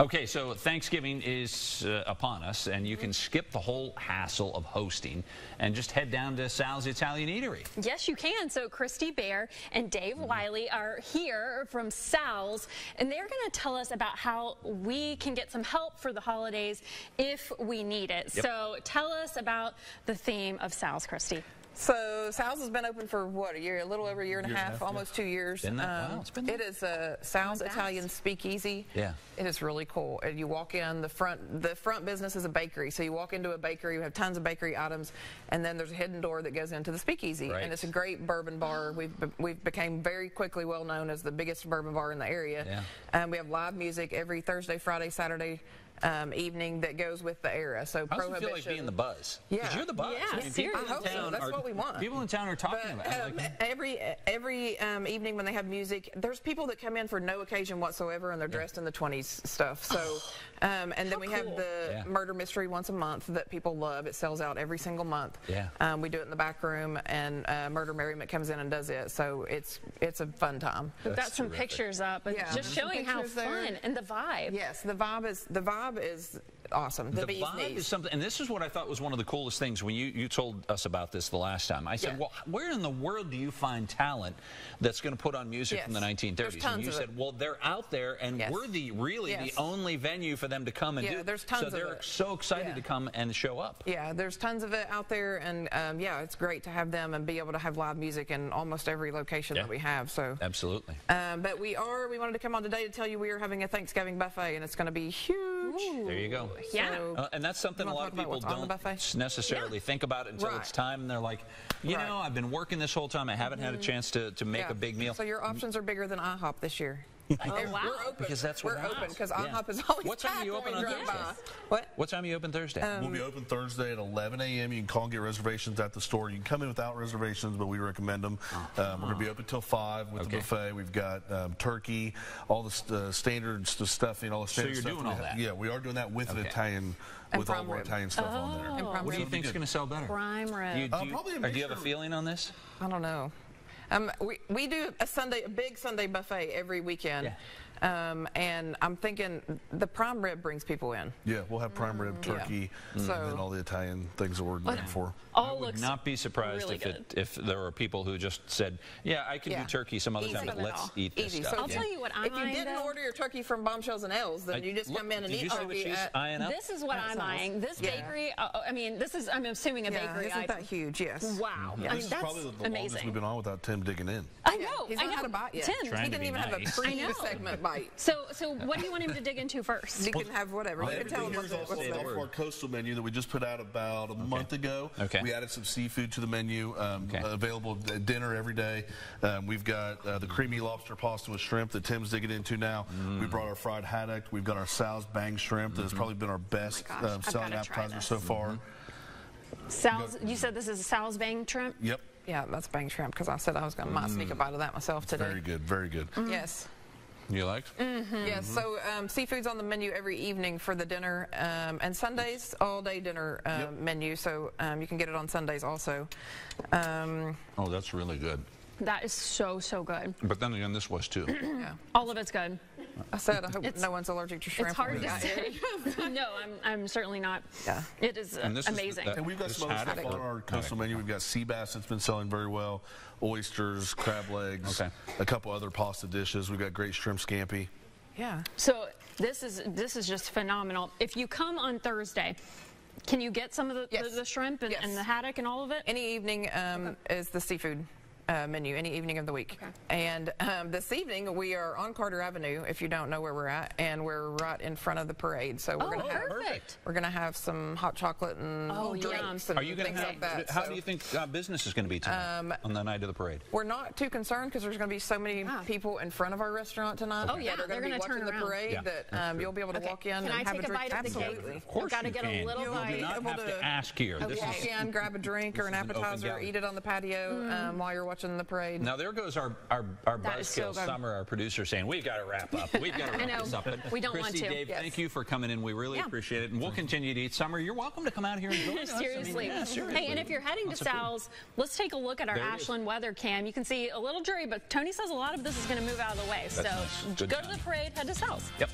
Okay, so Thanksgiving is uh, upon us, and you can skip the whole hassle of hosting and just head down to Sal's Italian Eatery. Yes, you can. So Christy Bear and Dave Mm-hmm. Wiley are here from Sal's, and they're going to tell us about how we can get some help for the holidays if we need it. Yep. So tell us about the theme of Sal's, Christy. So Sal's has been open for what a year, a little over a year and a half, almost two years. Been that- wow, it's been It is a Sal's Italian Speakeasy. Yeah. It is really cool. And you walk in the front. The front business is a bakery, so you walk into a bakery. You have tons of bakery items, and then there's a hidden door that goes into the Speakeasy, Right. and it's a great bourbon bar. We've be- we've became very quickly well known as the biggest bourbon bar in the area. Yeah. Um, we have live music every Thursday, Friday, Saturday. Um, evening that goes with the era. So How does it prohibition. feel like being the buzz? Because Yeah. you're the buzz. Yeah, I mean, people seriously. in I hope so. town That's are- what we want. People in town are talking But, about it. um, Like, every every um, evening when they have music, there's people that come in for no occasion whatsoever, and they're dressed in the 20s stuff. So, um, and then we have the Yeah. murder mystery once a month that people love. It sells out every single month. Yeah. Um, we do it in the back room, and uh, Murder Merriment comes in and does it. So it's it's a fun time. We've got some terrific. pictures up, and Yeah, just there's some showing how pictures there. fun and the vibe. Yes, the vibe is the vibe is awesome. The, the bee's vibe knees. is something, and this is what I thought was one of the coolest things when you, you told us about this the last time. I said, Yeah. well, where in the world do you find talent that's going to put on music from the Yes. 1930s? And you said, it. well, they're out there, and Yes. we're the really Yes. the only venue for them to come and Yeah, do. there's tons so they're it. so excited Yeah. to come and show up. Yeah, there's tons of it out there, and um, yeah, it's great to have them and be able to have live music in almost every location that we have. So, Absolutely. um, but we are. We wanted to come on today to tell you we are having a Thanksgiving buffet, and it's going to be huge. There you go. Yeah. So- Uh, and that's something a lot of people what's on the don't buffet? necessarily think about until Right. it's time, and they're like, you Right. know, I've been working this whole time. I haven't had a chance to, to make Yeah. a big meal. So your options are bigger than IHOP this year. Oh, wow. We're open Because that's what we're happens. open because Yeah. IHOP is always What time are you open on Thursday? by. What? what time are you open Thursday? Um, We'll be open Thursday at 11 a.m. You can call and get reservations at the store. You can come in without reservations, but we recommend them. Um, we're going to be open till 5 with Okay. the buffet. We've got um, turkey, all the st- uh, standard st- stuffing, all the standard So you're stuff. doing all that? Yeah, we are doing that with an Italian, And with all prime of our. Italian stuff on there. And prime what do you rib. think's going to sell better? Prime rib. Do you, do Uh, probably a do you have a feeling on this? I don't know. Um, we, we do a Sunday, a big Sunday buffet every weekend. Um, and I'm thinking the prime rib brings people in. Yeah, we'll have prime rib, Mm, Yeah. turkey, So- and then all the Italian things that we're known for. All would looks not be surprised really if it, if there were people who just said, "Yeah, I can Yeah. do turkey some other Easy. time, but Some of it let's all. eat this Easy. stuff." So I'll tell you what I'm If you didn't though. order your turkey from Bombshells and L's, then I- you just look, come in and did eat you see what turkey she's at- eyeing up? This is what That I'm sounds- eyeing. This Yeah. bakery, uh, I mean, this is, I'm assuming a Yeah, bakery isn't that huge? Yes. Wow. I This mean, is that's probably the, the longest amazing. we've been on without Tim digging in. I know. He's I not know. had a bite yet. Tim, Trying he to didn't be even have a nice. pre I know. segment bite. So, so what do you want him to dig into first? You can have whatever. You can tell him what's, also what's stuff our coastal menu that we just put out about a month ago. Okay. We added some seafood to the menu, um, Okay. available at dinner every day. Um, we've got uh, the creamy lobster pasta with shrimp that Tim's digging into now. Mm. We brought our fried haddock. We've got our Sal's bang shrimp that has probably been our best Oh um, selling gotta try appetizer so far. Sal's, you said this is Sal's Bang Shrimp? Yep. Yeah, that's bang shrimp because I said I was going to might sneak a bite of that myself today. Very good. Very good. Yes. You like? Yes, so um, seafood's on the menu every evening for the dinner, um, and Sundays all day dinner uh, Yep. menu. So um, you can get it on Sundays also. Um, Oh, that's really good. That is so, so good. But then again, this was too. yeah, All of it's good. I said I hope It's- no one's allergic to shrimp. It's hard to say. no, I'm, I'm certainly not. Yeah. It is uh, And this is the- amazing. that- And we've got some other haddock stuff on our coastal menu. We've got sea bass that's been selling very well, oysters, crab legs, Okay. a couple other pasta dishes. We've got great shrimp scampi. Yeah. So this is this is just phenomenal. If you come on Thursday, can you get some of the, Yes. the, the shrimp and, Yes. and the haddock and all of it? Any evening um, is the seafood uh, menu, any evening of the week. Okay. And um, this evening we are on Carter Avenue, if you don't know where we're at, and we're right in front of the parade. So we're oh, gonna have perfect. we're gonna have some hot chocolate and Oh, drinks yum. and Are you going things to like that. How So do you think uh, business is going to be tonight on the night of the parade? We're not too concerned because there's going to be so many Ah. people in front of our restaurant tonight. Oh, yeah, that are they're going to gonna be watching turn the parade. Yeah, that um, you'll be able to Okay. walk in Can and I have take a a drink. bite at the gate? Absolutely. Of course got to you get a can. little You bite. do not able have to to- ask here. This Walk in, grab a drink or an this is an open appetizer, gallery. eat it on the patio um, while you're watching the parade. Now there goes our our, our That is so buzzkill. Summer, our producer, saying we've got to wrap up. We've got to wrap this up. But We don't want Christy, to. Dave, Yes. thank you for coming in. We really Yeah. appreciate it, and we'll continue to eat. Summer, you're welcome to come out here and join us. I mean, Seriously. yeah, seriously. Hey, and if you're heading to Lots of. Sal's, let's take a look at our There. Ashland weather cam. You can see a little dreary, but Tony says a lot of this is going to move out of the way. so nice. Good go to the parade, head to Sal's. Yep.